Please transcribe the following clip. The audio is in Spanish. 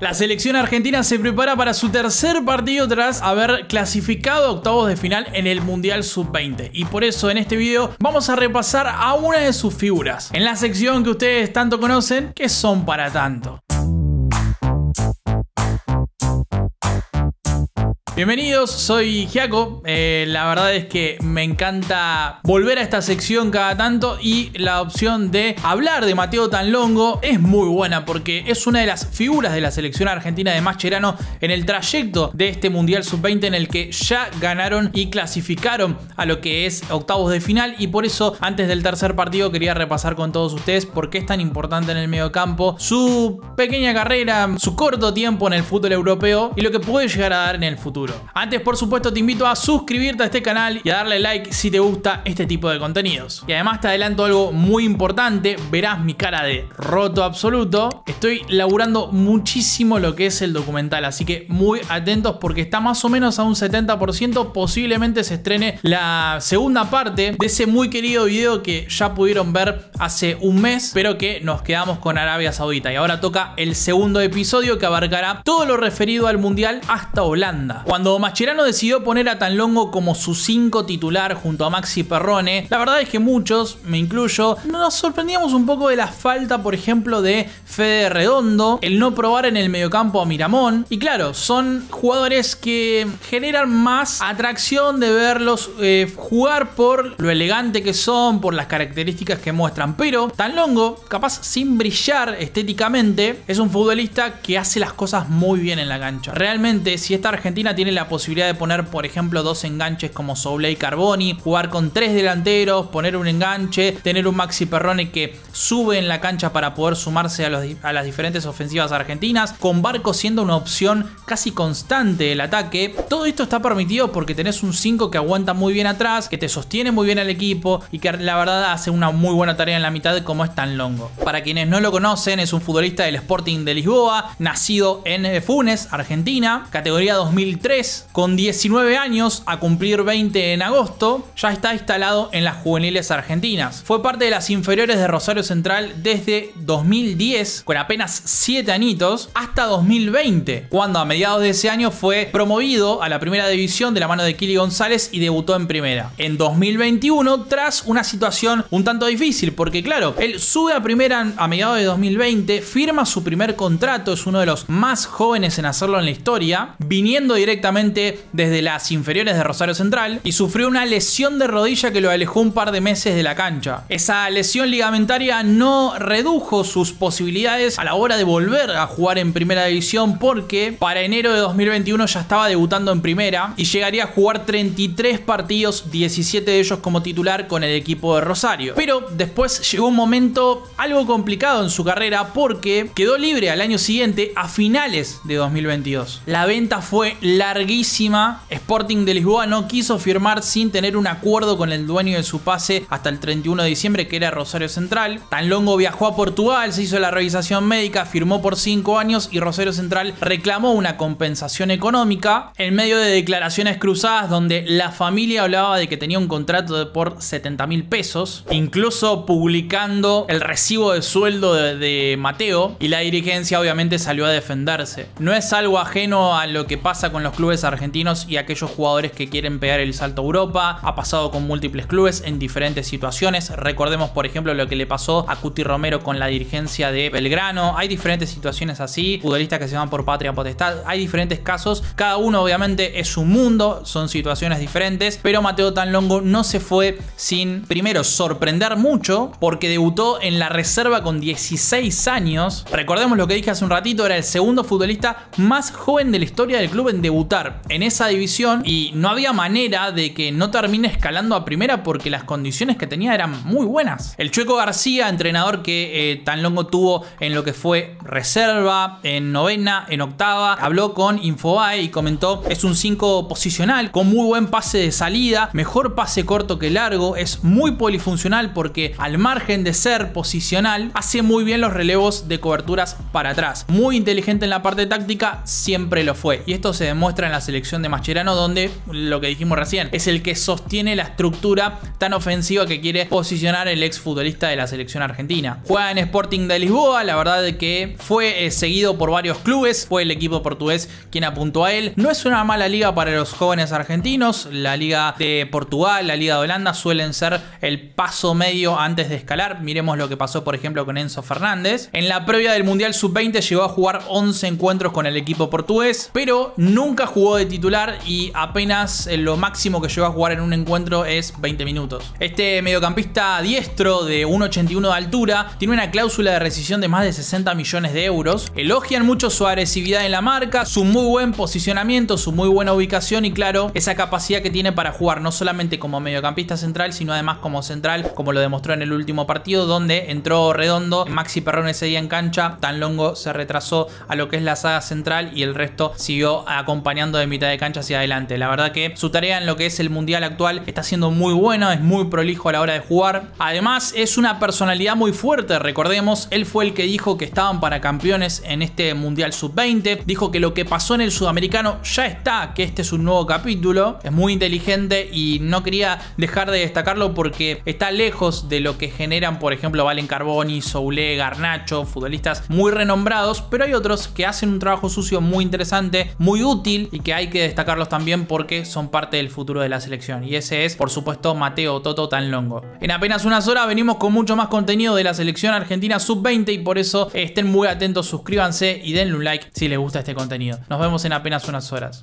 La selección argentina se prepara para su tercer partido tras haber clasificado a octavos de final en el Mundial Sub-20 y por eso en este video vamos a repasar a una de sus figuras en la sección que ustedes tanto conocen que son para tanto. Bienvenidos, soy Giaco. Eh, la verdad es que me encanta volver a esta sección cada tanto y la opción de hablar de Mateo Tanlongo es muy buena porque es una de las figuras de la selección argentina de Mascherano en el trayecto de este Mundial Sub-20 en el que ya ganaron y clasificaron a lo que es octavos de final y por eso antes del tercer partido quería repasar con todos ustedes por qué es tan importante en el medio campo su pequeña carrera, su corto tiempo en el fútbol europeo y lo que puede llegar a dar en el futuro. Antes, por supuesto, te invito a suscribirte a este canal y a darle like si te gusta este tipo de contenidos. Y además te adelanto algo muy importante, verás mi cara de roto absoluto. Estoy laburando muchísimo lo que es el documental, así que muy atentos porque está más o menos a un 70%, posiblemente se estrene la segunda parte de ese muy querido video que ya pudieron ver hace un mes, pero que nos quedamos con Arabia Saudita. Y ahora toca el segundo episodio que abarcará todo lo referido al Mundial hasta Holanda. Mascherano decidió poner a Tanlongo como su 5 titular junto a Maxi Perrone, la verdad es que muchos, me incluyo, nos sorprendíamos un poco de la falta, por ejemplo, de Fede Redondo, el no probar en el mediocampo a Miramón. Y claro, son jugadores que generan más atracción de verlos eh, jugar por lo elegante que son, por las características que muestran. Pero Tanlongo, capaz sin brillar estéticamente, es un futbolista que hace las cosas muy bien en la cancha. Realmente, si esta Argentina tiene la posibilidad de poner, por ejemplo, dos enganches como Soule y Carboni, jugar con tres delanteros, poner un enganche, tener un Maxi Perrone que sube en la cancha para poder sumarse a, las diferentes ofensivas argentinas, con Barco siendo una opción casi constante del ataque. Todo esto está permitido porque tenés un 5 que aguanta muy bien atrás, que te sostiene muy bien al equipo y que la verdad hace una muy buena tarea en la mitad como es tan longo. Para quienes no lo conocen, es un futbolista del Sporting de Lisboa, nacido en Funes, Argentina, categoría 2003 con 19 años a cumplir 20 en agosto, ya está instalado en las juveniles argentinas. Fue parte de las inferiores de Rosario Central desde 2010, con apenas 7 añitos, hasta 2020, cuando a mediados de ese año fue promovido a la primera división de la mano de Kili González y debutó en primera. En 2021, tras una situación un tanto difícil, porque claro, él sube a primera a mediados de 2020, firma su primer contrato, es uno de los más jóvenes en hacerlo en la historia, viniendo directamente desde las inferiores de Rosario Central y sufrió una lesión de rodilla que lo alejó un par de meses de la cancha. Esa lesión ligamentaria no redujo sus posibilidades a la hora de volver a jugar en primera división porque para enero de 2021 ya estaba debutando en primera y llegaría a jugar 33 partidos, 17 de ellos como titular con el equipo de Rosario. Pero después llegó un momento algo complicado en su carrera porque quedó libre al año siguiente a finales de 2022. La venta fue larga larguísima. Sporting de Lisboa no quiso firmar sin tener un acuerdo con el dueño de su pase hasta el 31 de diciembre, que era Rosario Central. Tan Longo viajó a Portugal, se hizo la revisación médica, firmó por 5 años y Rosario Central reclamó una compensación económica en medio de declaraciones cruzadas donde la familia hablaba de que tenía un contrato de por 70 mil pesos, incluso publicando el recibo de sueldo de, de Mateo y la dirigencia obviamente salió a defenderse. No es algo ajeno a lo que pasa con los clubes argentinos y aquellos jugadores que quieren pegar el salto a Europa. Ha pasado con múltiples clubes en diferentes situaciones. Recordemos, por ejemplo, lo que le pasó a Cuti Romero con la dirigencia de Belgrano. Hay diferentes situaciones así, futbolistas que se van por patria potestad. Hay diferentes casos. Cada uno, obviamente, es un mundo, son situaciones diferentes. Pero Mateo Tanlongo no se fue sin, primero, sorprender mucho porque debutó en la reserva con 16 años. Recordemos lo que dije hace un ratito, era el segundo futbolista más joven de la historia del club en debutar en esa división y no había manera de que no termine escalando a primera porque las condiciones que tenía eran muy buenas. El Chueco García, entrenador que eh, tan longo tuvo en lo que fue reserva, en novena, en octava, habló con Infobae y comentó es un 5 posicional con muy buen pase de salida, mejor pase corto que largo, es muy polifuncional porque al margen de ser posicional hace muy bien los relevos de coberturas para atrás. Muy inteligente en la parte táctica, siempre lo fue y esto se demuestra en la selección de Mascherano, donde lo que dijimos recién es el que sostiene la estructura tan ofensiva que quiere posicionar el ex futbolista de la selección argentina. Juega en Sporting de Lisboa, la verdad que fue eh, seguido por varios clubes, fue el equipo portugués quien apuntó a él. No es una mala liga para los jóvenes argentinos, la liga de Portugal, la liga de Holanda suelen ser el paso medio antes de escalar. Miremos lo que pasó por ejemplo con Enzo Fernández. En la previa del Mundial Sub-20 llegó a jugar 11 encuentros con el equipo portugués, pero nunca jugó de titular y apenas eh, lo máximo que llegó a jugar en un encuentro es 20 minutos. Este mediocampista diestro de 1,81 de altura tiene una cláusula de rescisión de más de 60 millones de euros. Elogian mucho su agresividad en la marca, su muy buen posicionamiento, su muy buena ubicación y claro, esa capacidad que tiene para jugar no solamente como mediocampista central, sino además como central, como lo demostró en el último partido, donde entró redondo, Maxi Perrón ese día en cancha, Tan Longo se retrasó a lo que es la saga central y el resto siguió acompañando de mitad de cancha hacia adelante. La verdad que su tarea en lo que es el mundial actual está siendo muy buena, es muy prolijo a la hora de jugar. Además, es una personalidad muy fuerte, recordemos, él fue el que dijo que estaban para campeones en este mundial sub-20, dijo que lo que pasó en el sudamericano ya está, que este es un nuevo capítulo, es muy inteligente y no quería dejar de destacarlo porque está lejos de lo que generan, por ejemplo, Valen Carboni, Soule, Garnacho, futbolistas muy renombrados, pero hay otros que hacen un trabajo sucio muy interesante, muy útil y que hay que destacarlos también porque son parte del futuro de la selección. Y ese es, por supuesto, Mateo Toto Tanlongo. En apenas unas horas venimos con mucho más contenido de la selección argentina sub-20 y por eso estén muy atentos, suscríbanse y denle un like si les gusta este contenido. Nos vemos en apenas unas horas.